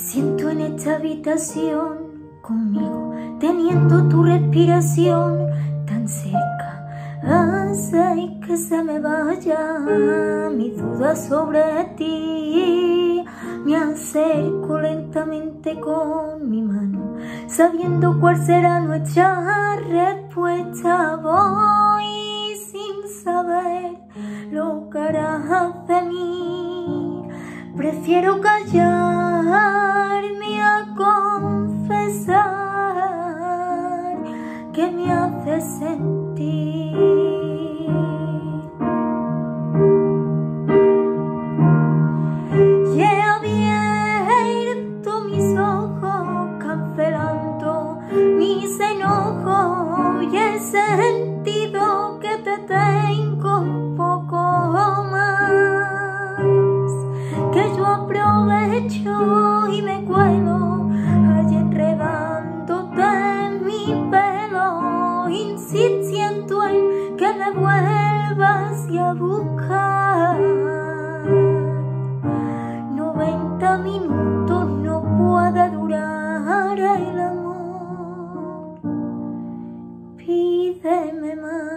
siento en esta habitación conmigo, teniendo tu respiración tan cerca. Hace que se me vaya mi duda sobre ti. Me acerco lentamente con mi mano, sabiendo cuál será nuestra respuesta. Voy sin saber lo que harás de mí. Prefiero callarme que me hace sentir. sentido que te tengo un poco más, que yo aprovecho y me cuelo insistiendo en que me vuelvas y a buscar. 90 minutos no puede durar el amor. pídeme más.